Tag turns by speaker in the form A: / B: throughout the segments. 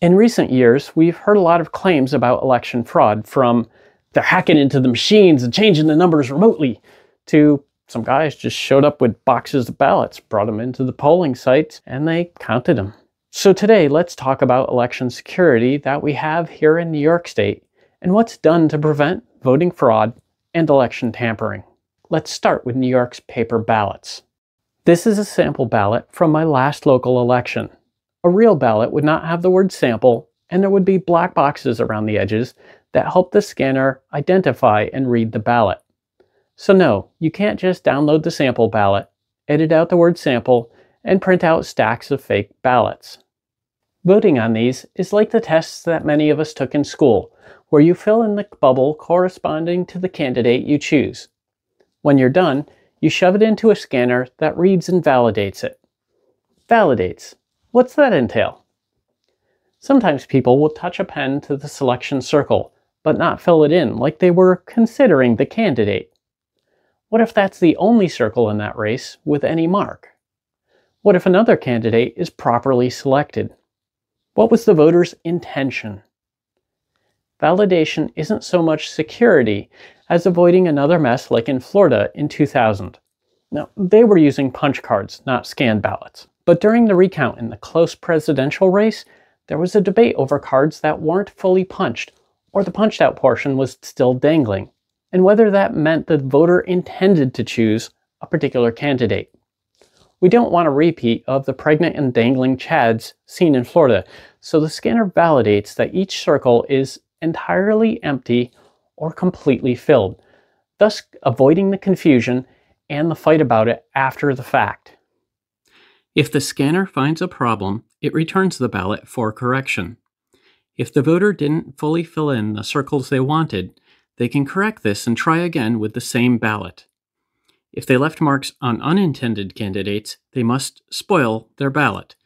A: In recent years, we've heard a lot of claims about election fraud from they're hacking into the machines and changing the numbers remotely to some guys just showed up with boxes of ballots, brought them into the polling sites, and they counted them. So today, let's talk about election security that we have here in New York State and what's done to prevent voting fraud and election tampering. Let's start with New York's paper ballots. This is a sample ballot from my last local election. A real ballot would not have the word sample, and there would be black boxes around the edges that help the scanner identify and read the ballot. So no, you can't just download the sample ballot, edit out the word sample, and print out stacks of fake ballots. Voting on these is like the tests that many of us took in school, where you fill in the bubble corresponding to the candidate you choose. When you're done, you shove it into a scanner that reads and validates it. Validates. What's that entail? Sometimes people will touch a pen to the selection circle, but not fill it in like they were considering the candidate. What if that's the only circle in that race with any mark? What if another candidate is properly selected? What was the voter's intention? Validation isn't so much security as avoiding another mess like in Florida in 2000. Now, they were using punch cards, not scanned ballots. But during the recount in the close presidential race, there was a debate over cards that weren't fully punched, or the punched out portion was still dangling, and whether that meant the voter intended to choose a particular candidate. We don't want a repeat of the pregnant and dangling chads seen in Florida, so the scanner validates that each circle is entirely empty or completely filled, thus avoiding the confusion and the fight about it after the fact. If the scanner finds a problem, it returns the ballot for correction. If the voter didn't fully fill in the circles they wanted, they can correct this and try again with the same ballot. If they left marks on unintended candidates, they must spoil their ballot.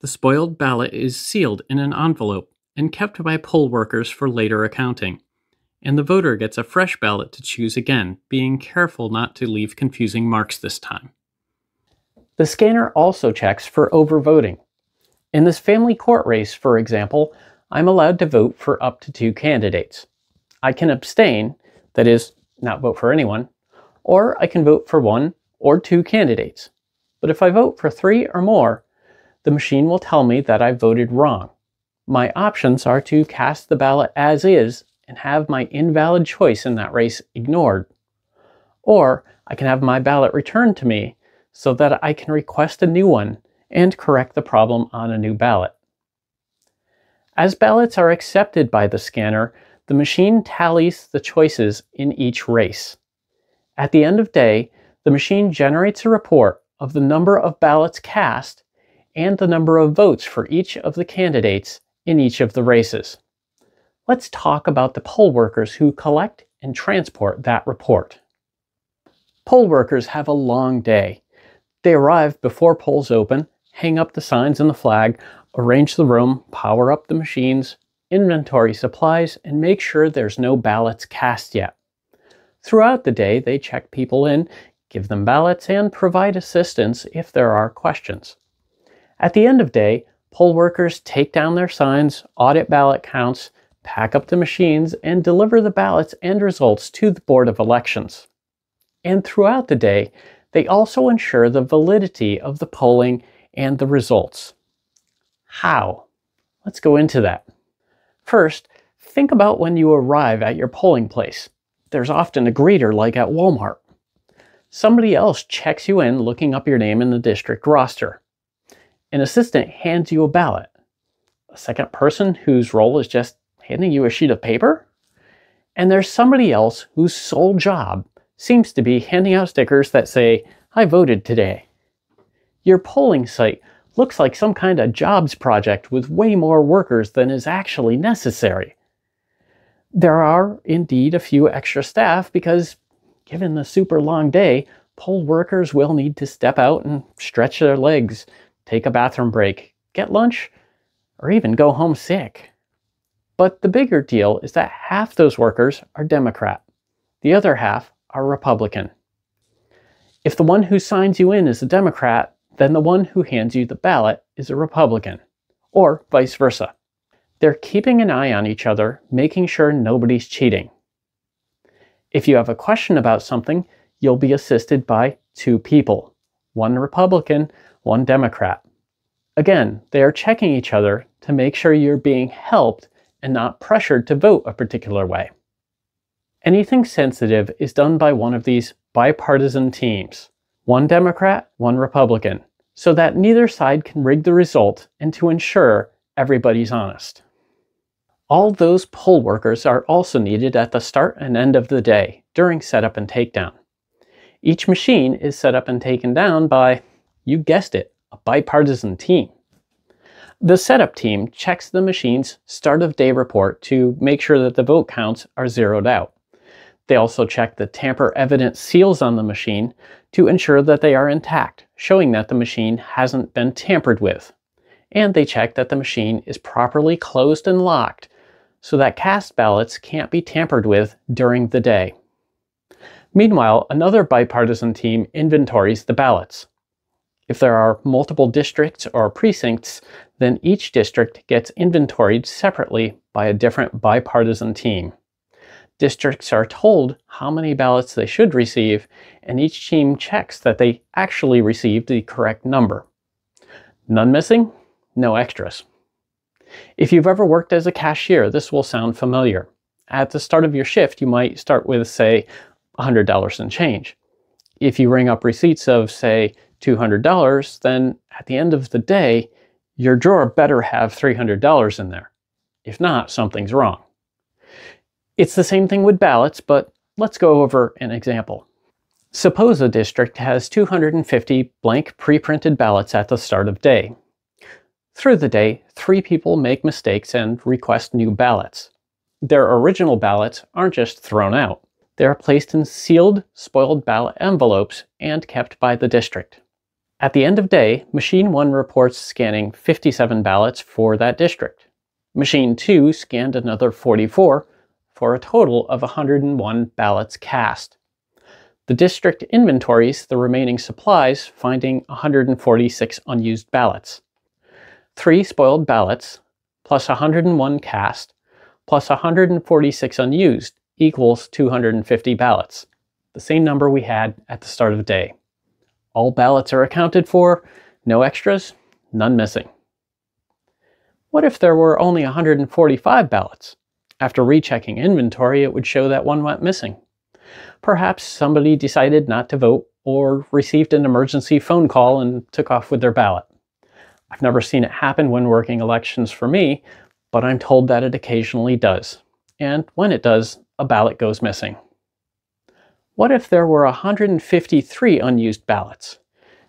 A: The spoiled ballot is sealed in an envelope and kept by poll workers for later accounting. And the voter gets a fresh ballot to choose again, being careful not to leave confusing marks this time. The scanner also checks for overvoting. In this family court race, for example, I'm allowed to vote for up to two candidates. I can abstain, that is, not vote for anyone, or I can vote for one or two candidates. But if I vote for three or more, the machine will tell me that I voted wrong. My options are to cast the ballot as is and have my invalid choice in that race ignored. Or I can have my ballot returned to me so that I can request a new one and correct the problem on a new ballot. As ballots are accepted by the scanner, the machine tallies the choices in each race. At the end of day, the machine generates a report of the number of ballots cast and the number of votes for each of the candidates in each of the races. Let's talk about the poll workers who collect and transport that report. Poll workers have a long day. They arrive before polls open, hang up the signs and the flag, arrange the room, power up the machines, inventory supplies, and make sure there's no ballots cast yet. Throughout the day, they check people in, give them ballots, and provide assistance if there are questions. At the end of day, poll workers take down their signs, audit ballot counts, pack up the machines, and deliver the ballots and results to the Board of Elections. And throughout the day, they also ensure the validity of the polling and the results. How? Let's go into that. First, think about when you arrive at your polling place. There's often a greeter like at Walmart. Somebody else checks you in looking up your name in the district roster. An assistant hands you a ballot. A second person whose role is just handing you a sheet of paper. And there's somebody else whose sole job seems to be handing out stickers that say, I voted today. Your polling site looks like some kind of jobs project with way more workers than is actually necessary. There are indeed a few extra staff because, given the super long day, poll workers will need to step out and stretch their legs, take a bathroom break, get lunch, or even go home sick. But the bigger deal is that half those workers are Democrat. The other half are Republican. If the one who signs you in is a Democrat, then the one who hands you the ballot is a Republican, or vice versa. They're keeping an eye on each other, making sure nobody's cheating. If you have a question about something, you'll be assisted by two people, one Republican, one Democrat. Again, they are checking each other to make sure you're being helped and not pressured to vote a particular way. Anything sensitive is done by one of these bipartisan teams, one Democrat, one Republican, so that neither side can rig the result and to ensure everybody's honest. All those poll workers are also needed at the start and end of the day during setup and takedown. Each machine is set up and taken down by, you guessed it, a bipartisan team. The setup team checks the machine's start of day report to make sure that the vote counts are zeroed out. They also check the tamper evident seals on the machine to ensure that they are intact, showing that the machine hasn't been tampered with. And they check that the machine is properly closed and locked so that cast ballots can't be tampered with during the day. Meanwhile, another bipartisan team inventories the ballots. If there are multiple districts or precincts, then each district gets inventoried separately by a different bipartisan team. Districts are told how many ballots they should receive, and each team checks that they actually received the correct number. None missing, no extras. If you've ever worked as a cashier, this will sound familiar. At the start of your shift, you might start with, say, $100 in change. If you ring up receipts of, say, $200, then at the end of the day, your drawer better have $300 in there. If not, something's wrong. It's the same thing with ballots, but let's go over an example. Suppose a district has 250 blank pre-printed ballots at the start of day. Through the day, three people make mistakes and request new ballots. Their original ballots aren't just thrown out. They are placed in sealed, spoiled ballot envelopes and kept by the district. At the end of day, Machine 1 reports scanning 57 ballots for that district. Machine 2 scanned another 44 for a total of 101 ballots cast. The district inventories the remaining supplies, finding 146 unused ballots. Three spoiled ballots, plus 101 cast, plus 146 unused, equals 250 ballots, the same number we had at the start of the day. All ballots are accounted for, no extras, none missing. What if there were only 145 ballots? After rechecking inventory, it would show that one went missing. Perhaps somebody decided not to vote or received an emergency phone call and took off with their ballot. I've never seen it happen when working elections for me, but I'm told that it occasionally does. And when it does, a ballot goes missing. What if there were 153 unused ballots?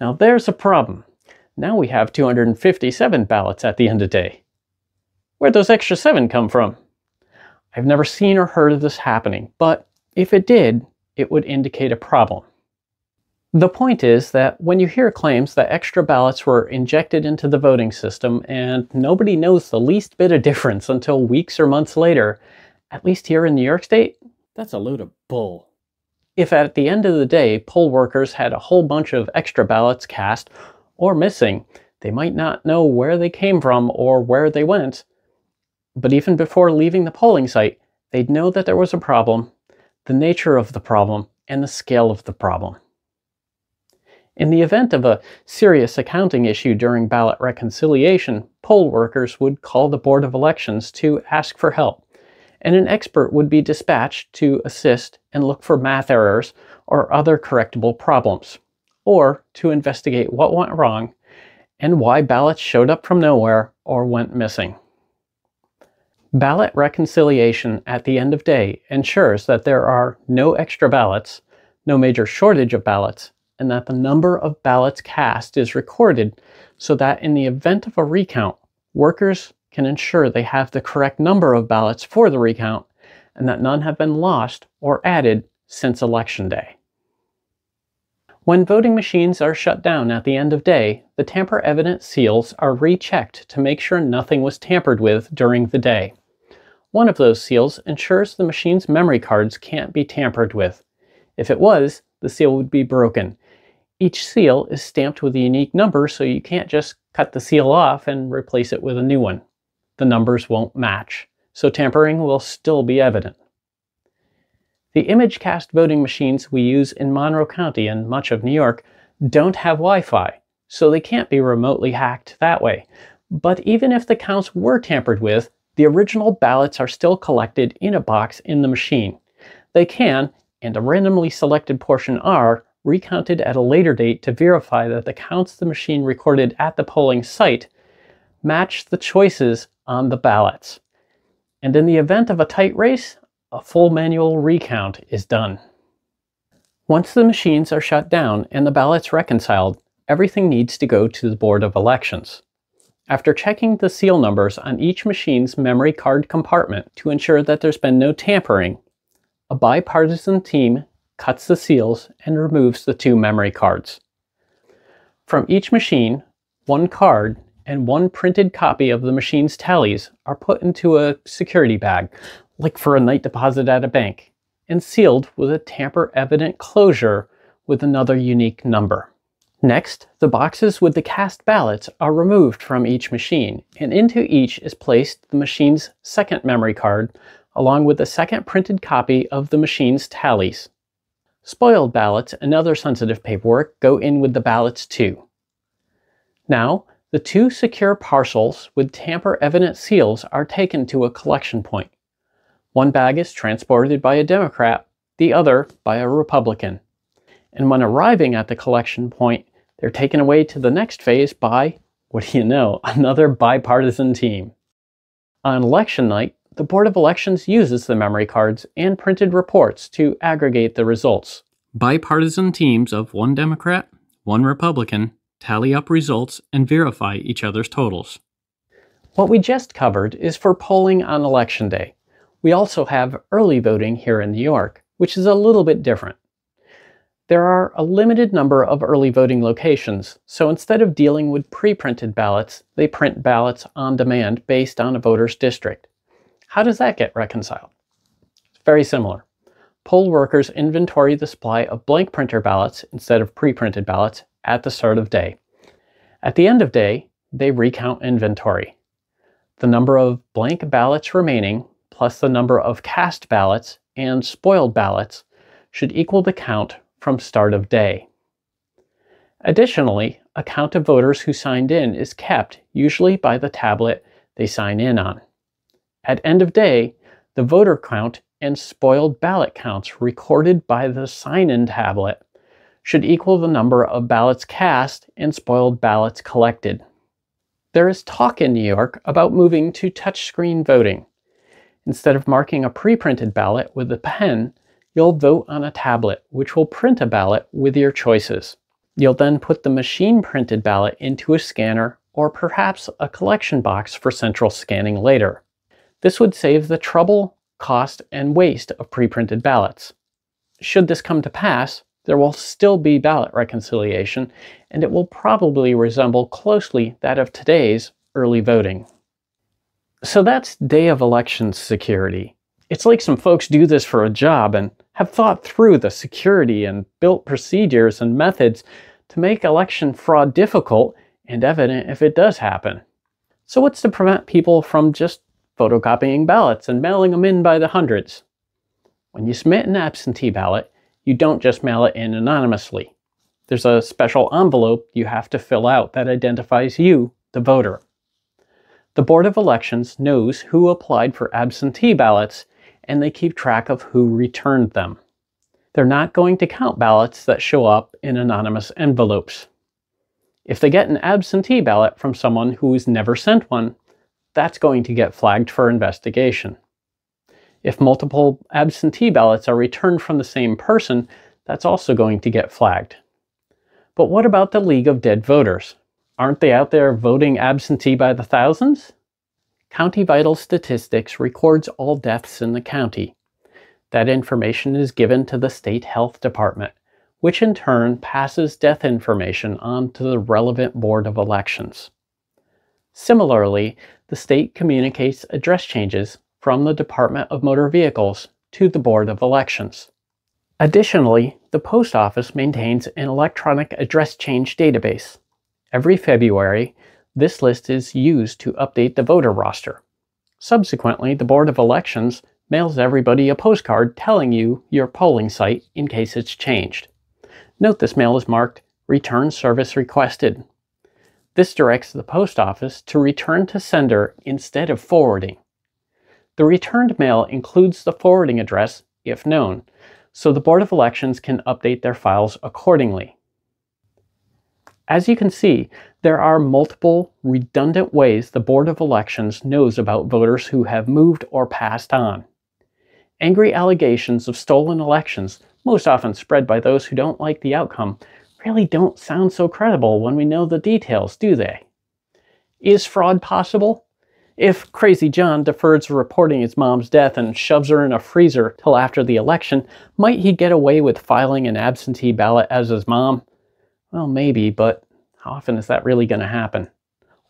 A: Now there's a problem. Now we have 257 ballots at the end of the day. Where'd those extra seven come from? I've never seen or heard of this happening, but if it did, it would indicate a problem. The point is that when you hear claims that extra ballots were injected into the voting system and nobody knows the least bit of difference until weeks or months later, at least here in New York State, that's a load of bull. If at the end of the day poll workers had a whole bunch of extra ballots cast or missing, they might not know where they came from or where they went. But even before leaving the polling site, they'd know that there was a problem, the nature of the problem, and the scale of the problem. In the event of a serious accounting issue during ballot reconciliation, poll workers would call the Board of Elections to ask for help and an expert would be dispatched to assist and look for math errors or other correctable problems, or to investigate what went wrong and why ballots showed up from nowhere or went missing. Ballot reconciliation at the end of day ensures that there are no extra ballots, no major shortage of ballots, and that the number of ballots cast is recorded so that in the event of a recount, workers can ensure they have the correct number of ballots for the recount and that none have been lost or added since Election Day. When voting machines are shut down at the end of day, the tamper-evident seals are rechecked to make sure nothing was tampered with during the day. One of those seals ensures the machine's memory cards can't be tampered with. If it was, the seal would be broken. Each seal is stamped with a unique number so you can't just cut the seal off and replace it with a new one. the numbers won't match, so tampering will still be evident. The ImageCast voting machines we use in Monroe County and much of New York don't have Wi-Fi, so they can't be remotely hacked that way. But even if the counts were tampered with, the original ballots are still collected in a box in the machine. They can, and a randomly selected portion are, recounted at a later date to verify that the counts the machine recorded at the polling site match the choices on the ballots. And in the event of a tight race, a full manual recount is done. Once the machines are shut down and the ballots reconciled, everything needs to go to the Board of Elections. After checking the seal numbers on each machine's memory card compartment to ensure that there's been no tampering, a bipartisan team cuts the seals and removes the two memory cards. From each machine, one card and one printed copy of the machine's tallies are put into a security bag, like for a night deposit at a bank, and sealed with a tamper-evident closure with another unique number. Next, the boxes with the cast ballots are removed from each machine, and into each is placed the machine's second memory card, along with a second printed copy of the machine's tallies. Spoiled ballots and other sensitive paperwork go in with the ballots too. Now, the two secure parcels with tamper-evident seals are taken to a collection point. One bag is transported by a Democrat, the other by a Republican. And when arriving at the collection point, they're taken away to the next phase by, what do you know, another bipartisan team. On election night, the Board of Elections uses the memory cards and printed reports to aggregate the results. Bipartisan teams of one Democrat, one Republican, tally up results, and verify each other's totals. What we just covered is for polling on Election Day. We also have early voting here in New York, which is a little bit different. There are a limited number of early voting locations, so instead of dealing with pre-printed ballots, they print ballots on demand based on a voter's district. How does that get reconciled? It's very similar. Poll workers inventory the supply of blank printer ballots instead of pre-printed ballots at the start of day. At the end of day, they recount inventory. The number of blank ballots remaining plus the number of cast ballots and spoiled ballots should equal the count from start of day. Additionally, a count of voters who signed in is kept, usually by the tablet they sign in on. At end of day, the voter count and spoiled ballot counts recorded by the sign-in tablet should equal the number of ballots cast and spoiled ballots collected. There is talk in New York about moving to touchscreen voting. Instead of marking a pre-printed ballot with a pen, you'll vote on a tablet, which will print a ballot with your choices. You'll then put the machine-printed ballot into a scanner or perhaps a collection box for central scanning later. This would save the trouble, cost, and waste of pre-printed ballots. Should this come to pass, there will still be ballot reconciliation, and it will probably resemble closely that of today's early voting. So that's day of elections security. It's like some folks do this for a job and have thought through the security and built procedures and methods to make election fraud difficult and evident if it does happen. So what's to prevent people from just photocopying ballots and mailing them in by the hundreds? When you submit an absentee ballot, you don't just mail it in anonymously. There's a special envelope you have to fill out that identifies you, the voter. The Board of Elections knows who applied for absentee ballots and they keep track of who returned them. They're not going to count ballots that show up in anonymous envelopes. If they get an absentee ballot from someone who's never sent one, that's going to get flagged for investigation. If multiple absentee ballots are returned from the same person, that's also going to get flagged. But what about the League of Dead Voters? Aren't they out there voting absentee by the thousands? County Vital Statistics records all deaths in the county. That information is given to the State Health Department, which in turn passes death information on to the relevant Board of Elections. Similarly, the state communicates address changes from the Department of Motor Vehicles to the Board of Elections. Additionally, the Post Office maintains an electronic address change database. Every February, This list is used to update the voter roster. Subsequently, the Board of Elections mails everybody a postcard telling you your polling site in case it's changed. Note this mail is marked Return Service Requested. This directs the post office to return to sender instead of forwarding. The returned mail includes the forwarding address, if known, so the Board of Elections can update their files accordingly. As you can see, there are multiple redundant ways the Board of Elections knows about voters who have moved or passed on. Angry allegations of stolen elections, most often spread by those who don't like the outcome, really don't sound so credible when we know the details, do they? Is fraud possible? If Crazy John defers reporting his mom's death and shoves her in a freezer till after the election, might he get away with filing an absentee ballot as his mom? Well, maybe, but how often is that really going to happen?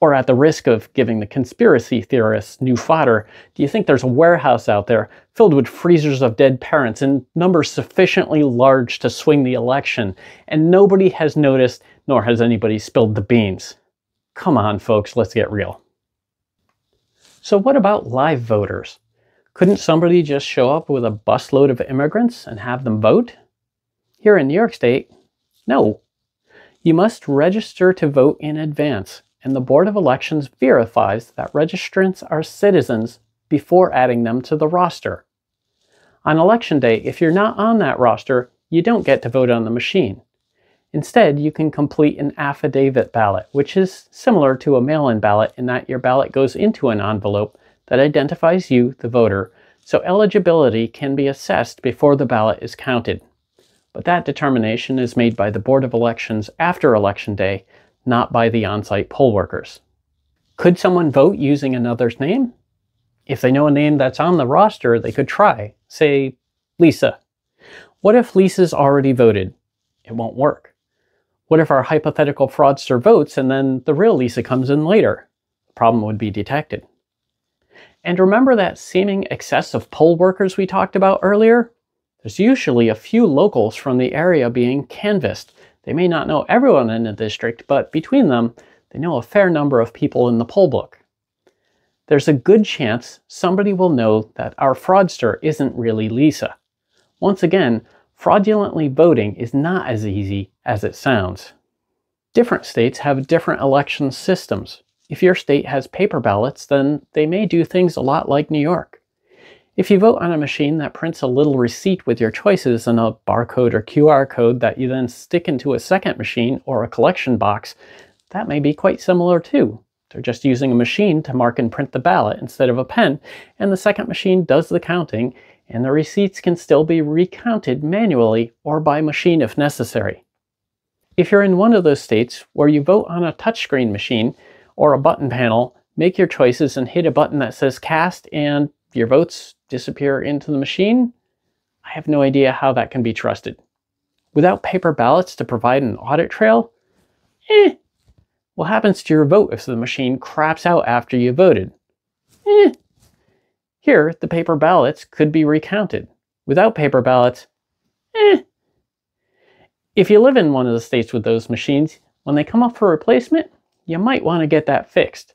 A: Or at the risk of giving the conspiracy theorists new fodder, do you think there's a warehouse out there filled with freezers of dead parents in numbers sufficiently large to swing the election, and nobody has noticed, nor has anybody spilled the beans? Come on, folks, let's get real. So what about live voters? Couldn't somebody just show up with a busload of immigrants and have them vote? Here in New York State, no, you must register to vote in advance, and the Board of Elections verifies that registrants are citizens before adding them to the roster. On election day, if you're not on that roster, you don't get to vote on the machine. Instead, you can complete an affidavit ballot, which is similar to a mail-in ballot in that your ballot goes into an envelope that identifies you, the voter, so eligibility can be assessed before the ballot is counted but that determination is made by the Board of Elections after Election Day, not by the on-site poll workers. Could someone vote using another's name? If they know a name that's on the roster, they could try. Say, Lisa. What if Lisa's already voted? It won't work. What if our hypothetical fraudster votes and then the real Lisa comes in later? The problem would be detected. And remember that seeming excess of poll workers we talked about earlier? There's usually a few locals from the area being canvassed. They may not know everyone in the district, but between them, they know a fair number of people in the poll book. There's a good chance somebody will know that our fraudster isn't really Lisa. Once again, fraudulently voting is not as easy as it sounds. Different states have different election systems. If your state has paper ballots, then they may do things a lot like New York. If you vote on a machine that prints a little receipt with your choices and a barcode or QR code that you then stick into a second machine or a collection box, that may be quite similar too. They're just using a machine to mark and print the ballot instead of a pen, and the second machine does the counting, and the receipts can still be recounted manually or by machine if necessary. If you're in one of those states where you vote on a touchscreen machine or a button panel, make your choices and hit a button that says cast and your votes disappear into the machine, I have no idea how that can be trusted. Without paper ballots to provide an audit trail, eh. What happens to your vote if the machine craps out after you voted? Eh. Here, the paper ballots could be recounted. Without paper ballots, eh. If you live in one of the states with those machines, when they come up for replacement, you might want to get that fixed.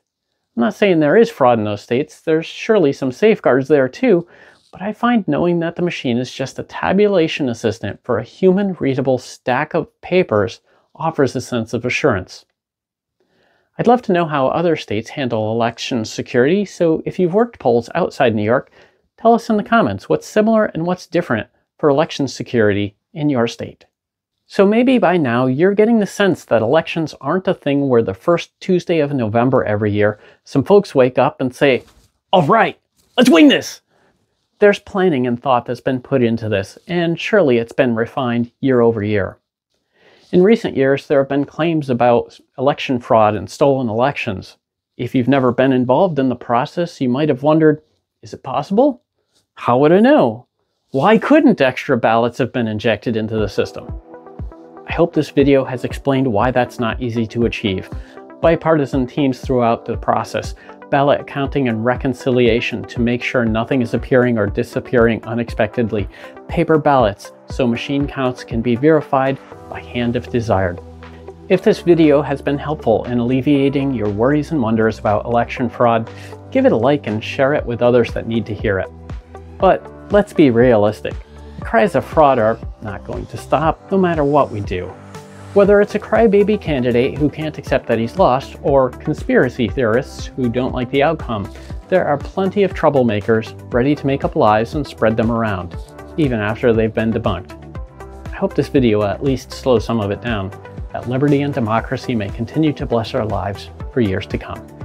A: I'm not saying there is fraud in those states, there's surely some safeguards there too, but I find knowing that the machine is just a tabulation assistant for a human readable stack of papers offers a sense of assurance. I'd love to know how other states handle election security, so if you've worked polls outside New York, tell us in the comments what's similar and what's different for election security in your state. So maybe by now you're getting the sense that elections aren't a thing where the first Tuesday of November every year, some folks wake up and say, all right, let's win this. There's planning and thought that's been put into this, and surely it's been refined year over year. In recent years, there have been claims about election fraud and stolen elections. If you've never been involved in the process, you might have wondered, is it possible? How would I know? Why couldn't extra ballots have been injected into the system? I hope this video has explained why that's not easy to achieve. Bipartisan teams throughout the process, ballot counting and reconciliation to make sure nothing is appearing or disappearing unexpectedly, paper ballots so machine counts can be verified by hand if desired. If this video has been helpful in alleviating your worries and wonders about election fraud, give it a like and share it with others that need to hear it. But let's be realistic. Cries of fraud are not going to stop no matter what we do. Whether it's a crybaby candidate who can't accept that he's lost, or conspiracy theorists who don't like the outcome, there are plenty of troublemakers ready to make up lies and spread them around, even after they've been debunked. I hope this video at least slows some of it down, that liberty and democracy may continue to bless our lives for years to come.